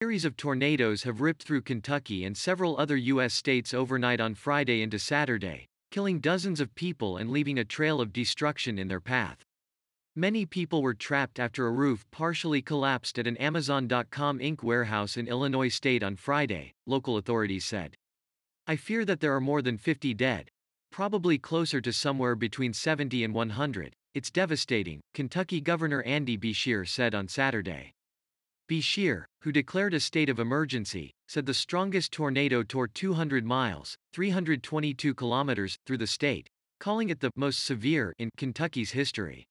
series of tornadoes have ripped through Kentucky and several other U.S. states overnight on Friday into Saturday, killing dozens of people and leaving a trail of destruction in their path. Many people were trapped after a roof partially collapsed at an Amazon.com Inc. warehouse in Illinois state on Friday, local authorities said. I fear that there are more than 50 dead. Probably closer to somewhere between 70 and 100. It's devastating, Kentucky Governor Andy Beshear said on Saturday. Beshear, who declared a state of emergency, said the strongest tornado tore 200 miles, 322 kilometers, through the state, calling it the most severe in Kentucky's history.